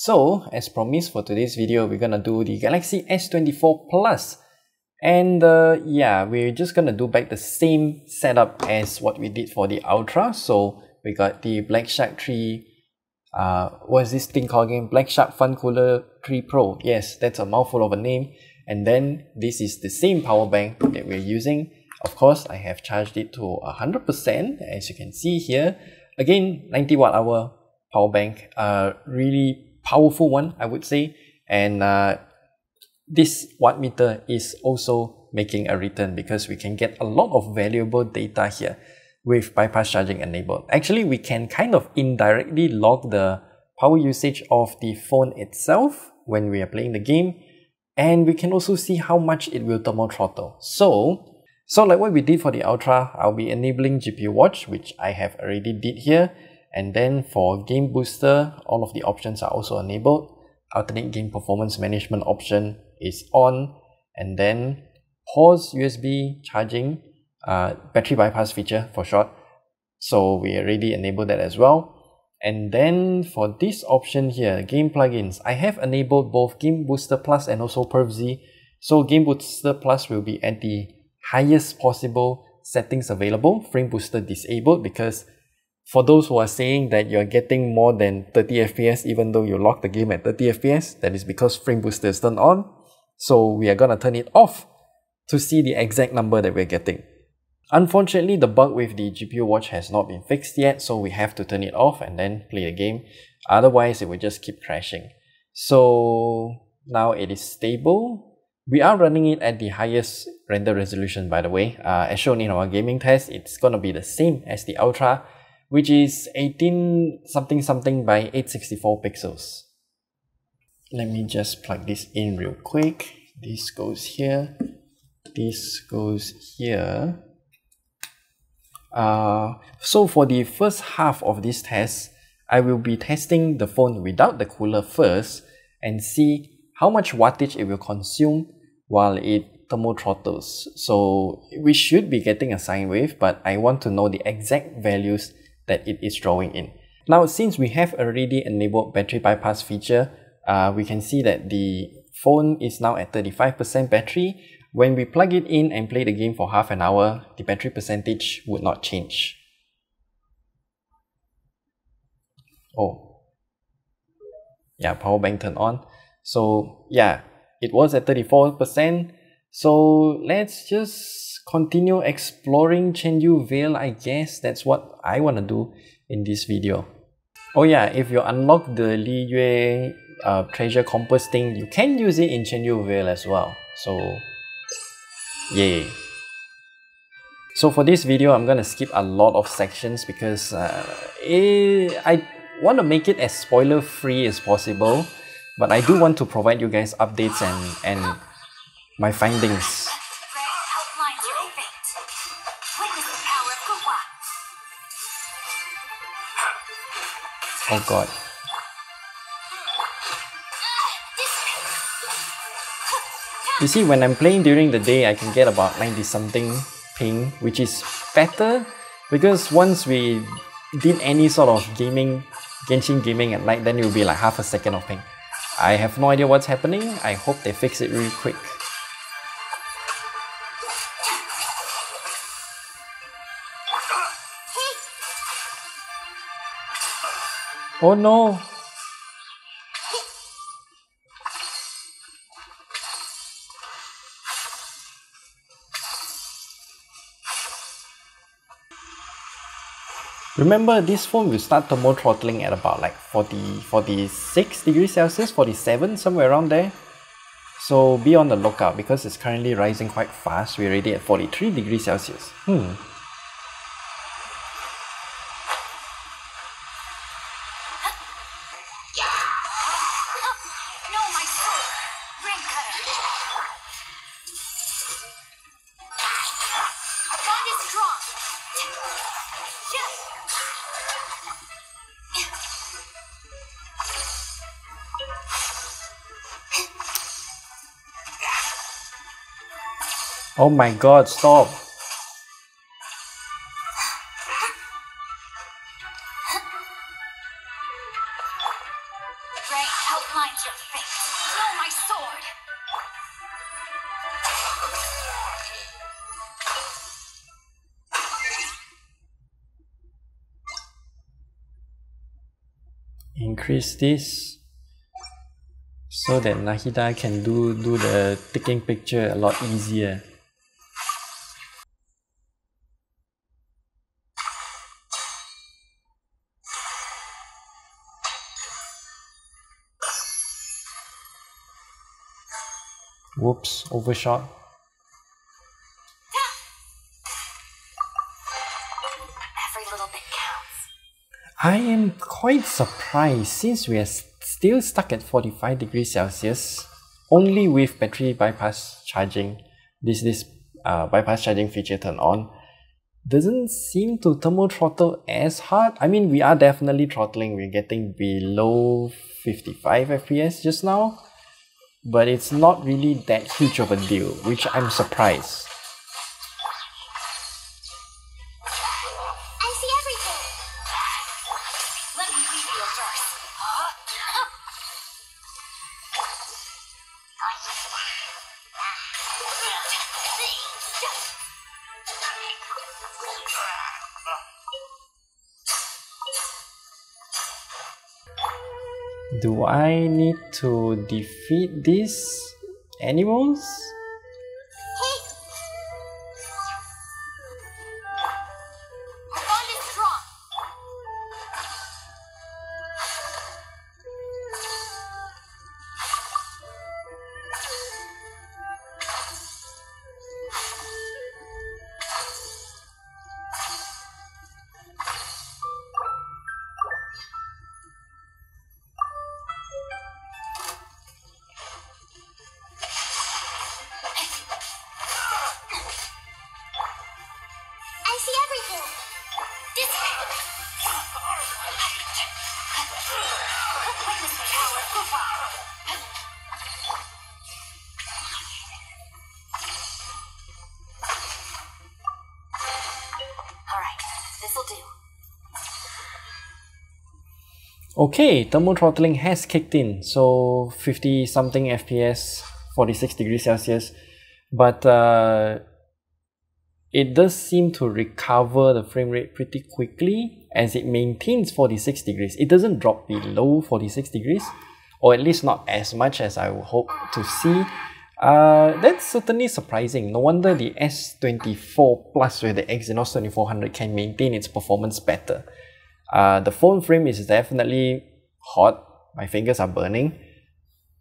So, as promised for today's video, we're gonna do the Galaxy S24 Plus. And uh, yeah, we're just gonna do back the same setup as what we did for the Ultra. So, we got the Black Shark 3, uh, what's this thing called again? Black Shark Fun Cooler 3 Pro. Yes, that's a mouthful of a name. And then this is the same power bank that we're using. Of course, I have charged it to 100% as you can see here. Again, 90 watt hour power bank, uh, really powerful one, I would say. And uh, this watt meter is also making a return because we can get a lot of valuable data here with bypass charging enabled. Actually, we can kind of indirectly log the power usage of the phone itself when we are playing the game. And we can also see how much it will thermal throttle. So, so like what we did for the Ultra, I'll be enabling GPU watch, which I have already did here. And then for Game Booster, all of the options are also enabled. Alternate Game Performance Management option is on. And then pause USB charging, uh, battery bypass feature for short. So we already enabled that as well. And then for this option here, game plugins, I have enabled both Game Booster Plus and also PerfZ. So Game Booster Plus will be at the highest possible settings available, Frame Booster disabled because for those who are saying that you're getting more than 30 FPS even though you lock the game at 30 FPS, that is because frame booster is turned on. So we are gonna turn it off to see the exact number that we're getting. Unfortunately, the bug with the GPU watch has not been fixed yet, so we have to turn it off and then play the game. Otherwise, it will just keep crashing. So now it is stable. We are running it at the highest render resolution by the way. Uh, as shown in our gaming test, it's gonna be the same as the Ultra, which is 18 something something by 864 pixels. Let me just plug this in real quick. This goes here. This goes here. Uh, so for the first half of this test, I will be testing the phone without the cooler first and see how much wattage it will consume while it thermal throttles. So we should be getting a sine wave, but I want to know the exact values that it is drawing in. Now, since we have already enabled battery bypass feature, uh, we can see that the phone is now at 35% battery. When we plug it in and play the game for half an hour, the battery percentage would not change. Oh, yeah, power bank turned on. So yeah, it was at 34%. So let's just continue exploring Chenyu Vale, I guess that's what I want to do in this video. Oh yeah, if you unlock the Liyue uh, treasure compass thing, you can use it in Chenyu Vale as well. So, yay. So for this video, I'm gonna skip a lot of sections because uh, it, eh, I want to make it as spoiler free as possible. But I do want to provide you guys updates and, and my findings Oh god. You see, when I'm playing during the day, I can get about 90 something ping, which is better because once we did any sort of gaming, Genshin gaming at night, then it will be like half a second of ping. I have no idea what's happening. I hope they fix it really quick. Oh no! Remember, this phone will start thermal throttling at about like 40, 46 degrees Celsius, 47, somewhere around there. So be on the lookout because it's currently rising quite fast. We're already at 43 degrees Celsius. Hmm. Oh my god, stop. outlines your fate. Throw my sword. Increase this so that Nahida can do, do the taking picture a lot easier. Whoops, overshot. Every little bit counts. I am quite surprised since we are still stuck at 45 degrees Celsius, only with battery bypass charging, this, this uh, bypass charging feature turned on, doesn't seem to thermal throttle as hard. I mean, we are definitely throttling, we're getting below 55 FPS just now, but it's not really that huge of a deal, which I'm surprised. Do I need to defeat these animals? Okay, thermal throttling has kicked in, so 50 something FPS, 46 degrees Celsius, but uh, it does seem to recover the frame rate pretty quickly as it maintains 46 degrees. It doesn't drop below 46 degrees, or at least not as much as I would hope to see. Uh, that's certainly surprising. No wonder the S24 Plus with the Exynos 2400 can maintain its performance better. Uh, the phone frame is definitely hot. My fingers are burning.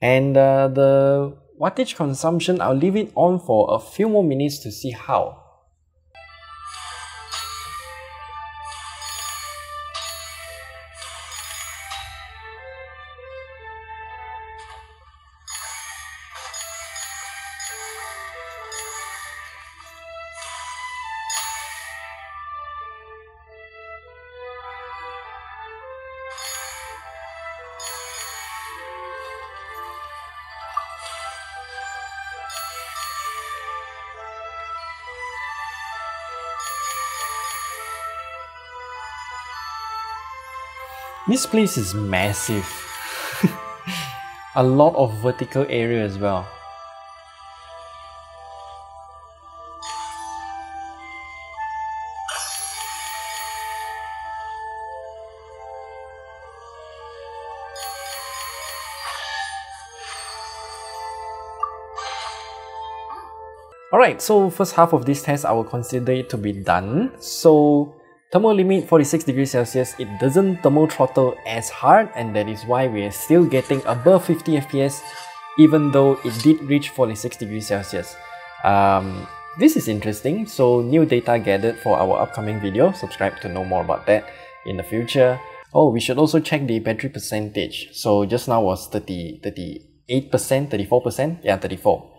And uh, the wattage consumption, I'll leave it on for a few more minutes to see how. This place is massive. a lot of vertical area as well. Alright, so first half of this test I will consider it to be done. So thermal limit 46 degrees Celsius, it doesn't thermal throttle as hard and that is why we are still getting above 50 FPS even though it did reach 46 degrees Celsius. Um, this is interesting, so new data gathered for our upcoming video, subscribe to know more about that in the future. Oh, we should also check the battery percentage. So just now was 30, 38%, 34%? Yeah, 34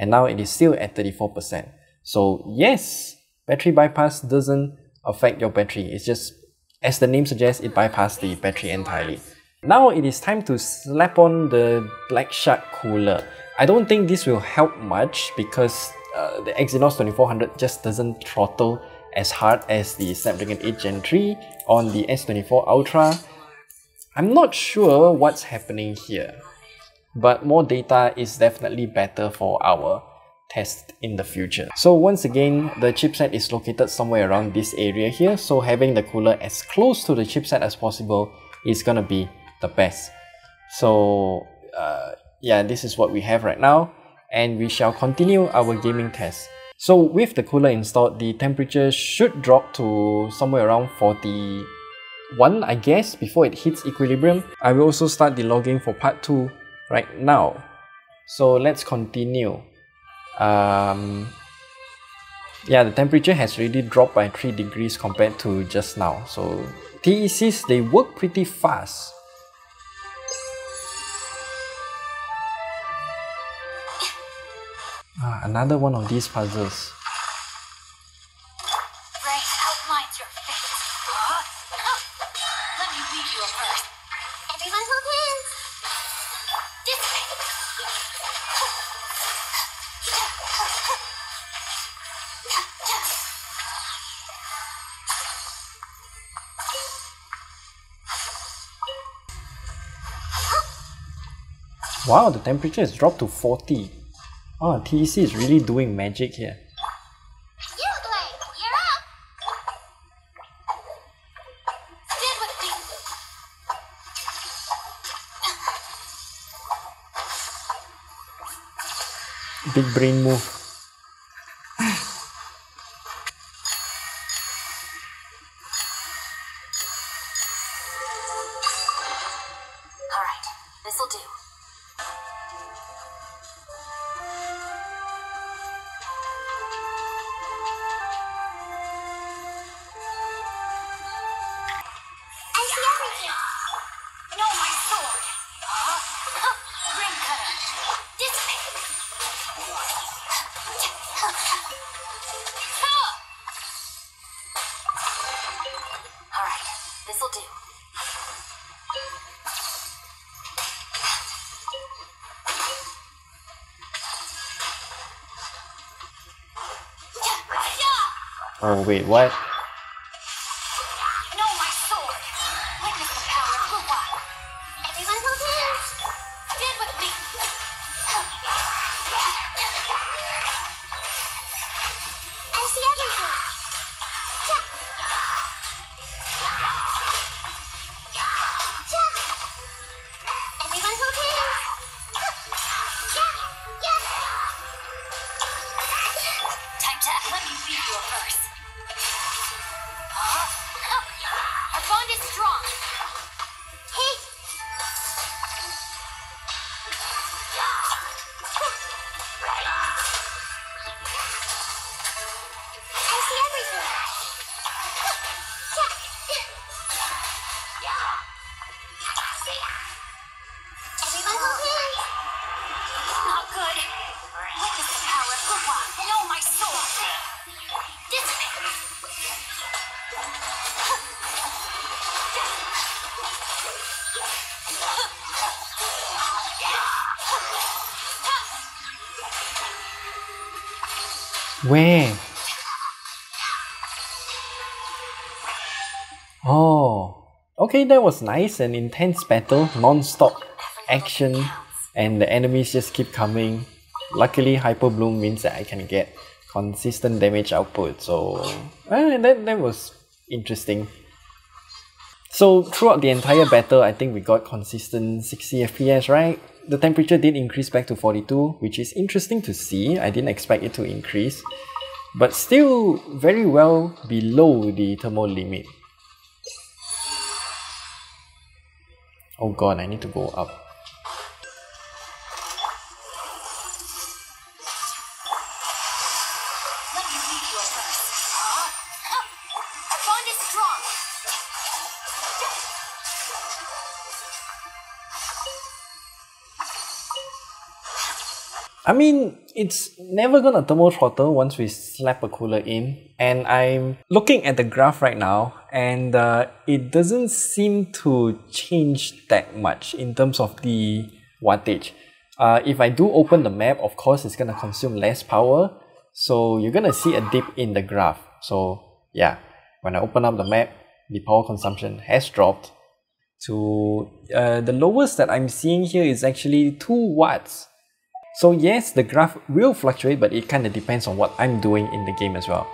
and now it is still at 34%. So yes, battery bypass doesn't affect your battery. It's just, as the name suggests, it bypasses the battery entirely. Now it is time to slap on the Black Shark cooler. I don't think this will help much because uh, the Exynos 2400 just doesn't throttle as hard as the Snapdragon 8 Gen 3 on the S24 Ultra. I'm not sure what's happening here, but more data is definitely better for our test in the future. So once again, the chipset is located somewhere around this area here, so having the cooler as close to the chipset as possible is gonna be the best. So uh, yeah, this is what we have right now, and we shall continue our gaming test. So with the cooler installed, the temperature should drop to somewhere around 41, I guess, before it hits equilibrium. I will also start the logging for part 2 right now. So let's continue. Um, yeah, the temperature has really dropped by 3 degrees compared to just now. So TECs, they work pretty fast. Ah, another one of these puzzles. Wow, the temperature has dropped to 40. Oh, TEC is really doing magic here. Big brain move. Oh wait, what? Where? Oh, okay, that was nice. An intense battle, non-stop action, and the enemies just keep coming. Luckily, Hyper Bloom means that I can get consistent damage output, so eh, that, that was interesting. So throughout the entire battle, I think we got consistent 60 FPS, right? The temperature did increase back to 42, which is interesting to see. I didn't expect it to increase, but still very well below the thermal limit. Oh god, I need to go up. I mean, it's never gonna thermal throttle once we slap a cooler in. And I'm looking at the graph right now, and uh, it doesn't seem to change that much in terms of the wattage. Uh, if I do open the map, of course, it's gonna consume less power. So you're gonna see a dip in the graph. So yeah, when I open up the map, the power consumption has dropped. to uh, the lowest that I'm seeing here is actually 2 watts. So yes, the graph will fluctuate, but it kind of depends on what I'm doing in the game as well.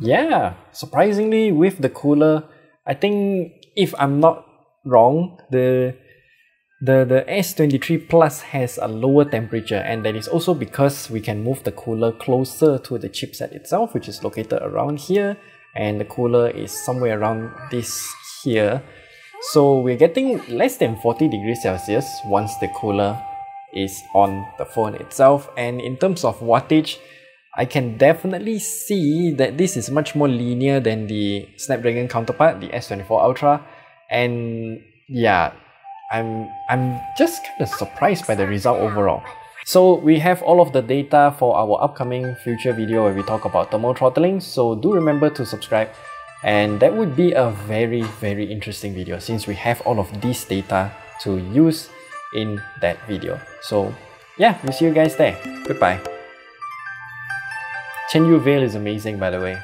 Yeah, surprisingly with the cooler, I think if I'm not wrong, the the, the S23 Plus has a lower temperature and that is also because we can move the cooler closer to the chipset itself which is located around here and the cooler is somewhere around this here. So we're getting less than 40 degrees Celsius once the cooler is on the phone itself and in terms of wattage I can definitely see that this is much more linear than the Snapdragon counterpart, the S24 Ultra. And yeah, I'm I'm just kind of surprised by the result overall. So we have all of the data for our upcoming future video where we talk about thermal throttling. So do remember to subscribe and that would be a very very interesting video since we have all of this data to use in that video. So yeah, we'll see you guys there. Goodbye. Chen Yu Vale is amazing by the way.